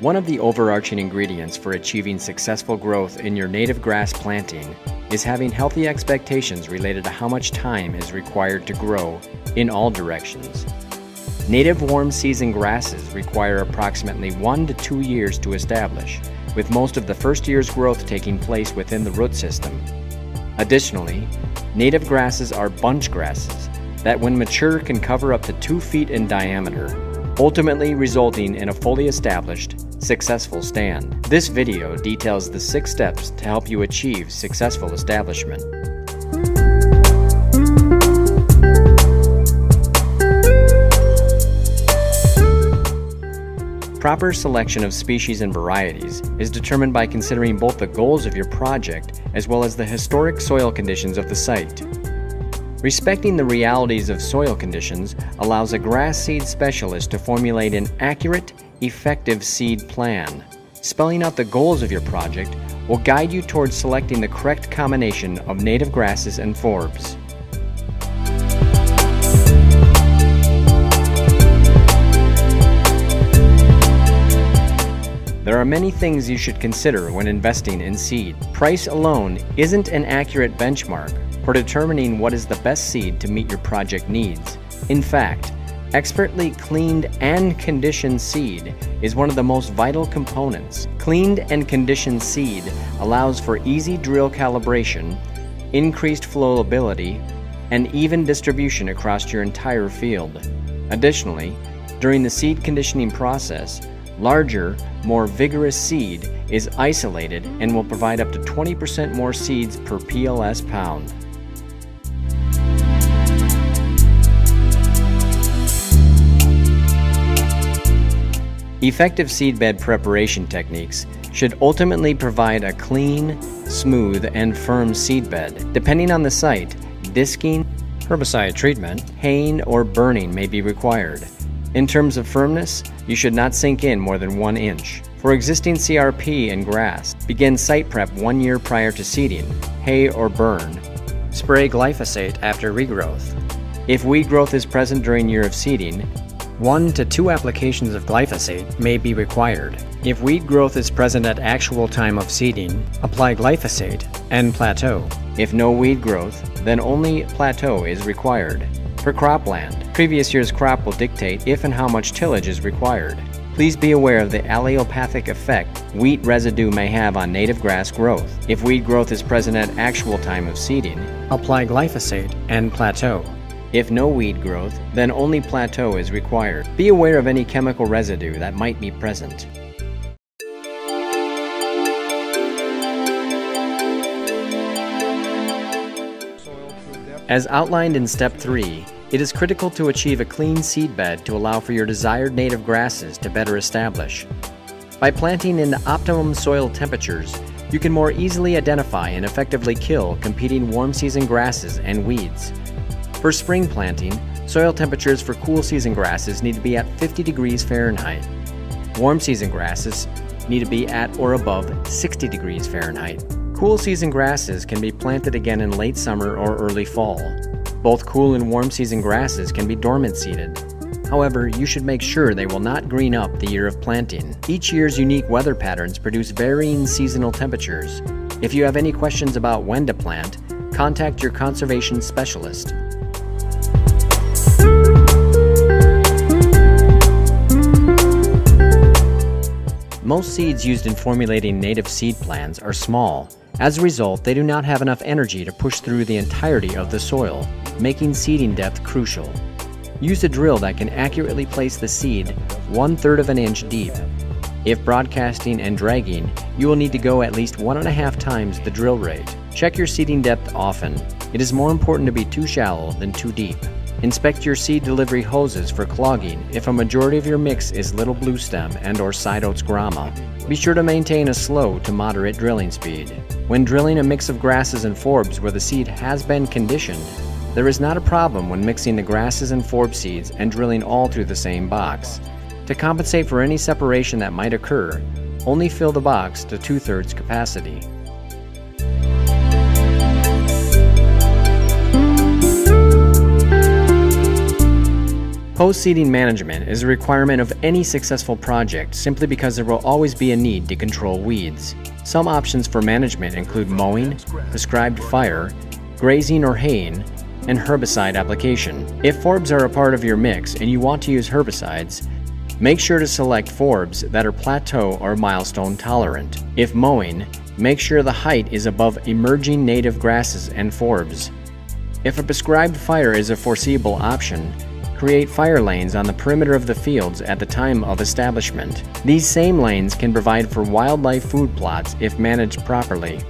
One of the overarching ingredients for achieving successful growth in your native grass planting is having healthy expectations related to how much time is required to grow in all directions. Native warm season grasses require approximately one to two years to establish, with most of the first year's growth taking place within the root system. Additionally, native grasses are bunch grasses that when mature can cover up to two feet in diameter, ultimately resulting in a fully established, successful stand. This video details the six steps to help you achieve successful establishment. Proper selection of species and varieties is determined by considering both the goals of your project as well as the historic soil conditions of the site. Respecting the realities of soil conditions allows a grass seed specialist to formulate an accurate, effective seed plan. Spelling out the goals of your project will guide you towards selecting the correct combination of native grasses and forbs. There are many things you should consider when investing in seed. Price alone isn't an accurate benchmark for determining what is the best seed to meet your project needs. In fact, expertly cleaned and conditioned seed is one of the most vital components. Cleaned and conditioned seed allows for easy drill calibration, increased flowability, and even distribution across your entire field. Additionally, during the seed conditioning process, Larger, more vigorous seed is isolated and will provide up to 20% more seeds per PLS pound. Effective seedbed preparation techniques should ultimately provide a clean, smooth, and firm seedbed. Depending on the site, disking, herbicide treatment, haying, or burning may be required. In terms of firmness, you should not sink in more than 1 inch. For existing CRP and grass, begin site prep one year prior to seeding, hay or burn. Spray glyphosate after regrowth. If weed growth is present during year of seeding, one to two applications of glyphosate may be required. If weed growth is present at actual time of seeding, apply glyphosate and plateau. If no weed growth, then only plateau is required. For cropland, previous year's crop will dictate if and how much tillage is required. Please be aware of the allelopathic effect wheat residue may have on native grass growth. If weed growth is present at actual time of seeding, apply glyphosate and plateau. If no weed growth, then only plateau is required. Be aware of any chemical residue that might be present. As outlined in Step 3, it is critical to achieve a clean seed bed to allow for your desired native grasses to better establish. By planting in the optimum soil temperatures, you can more easily identify and effectively kill competing warm season grasses and weeds. For spring planting, soil temperatures for cool season grasses need to be at 50 degrees Fahrenheit. Warm season grasses need to be at or above 60 degrees Fahrenheit. Cool season grasses can be planted again in late summer or early fall. Both cool and warm season grasses can be dormant seeded. However, you should make sure they will not green up the year of planting. Each year's unique weather patterns produce varying seasonal temperatures. If you have any questions about when to plant, contact your conservation specialist. Most seeds used in formulating native seed plans are small. As a result, they do not have enough energy to push through the entirety of the soil, making seeding depth crucial. Use a drill that can accurately place the seed one third of an inch deep. If broadcasting and dragging, you will need to go at least one and a half times the drill rate. Check your seeding depth often. It is more important to be too shallow than too deep. Inspect your seed delivery hoses for clogging if a majority of your mix is little blue stem and or side oats grama. Be sure to maintain a slow to moderate drilling speed. When drilling a mix of grasses and forbs where the seed has been conditioned, there is not a problem when mixing the grasses and forb seeds and drilling all through the same box. To compensate for any separation that might occur, only fill the box to two-thirds capacity. Post-seeding management is a requirement of any successful project simply because there will always be a need to control weeds. Some options for management include mowing, prescribed fire, grazing or haying, and herbicide application. If forbs are a part of your mix and you want to use herbicides, make sure to select forbs that are plateau or milestone tolerant. If mowing, make sure the height is above emerging native grasses and forbs. If a prescribed fire is a foreseeable option, create fire lanes on the perimeter of the fields at the time of establishment. These same lanes can provide for wildlife food plots if managed properly.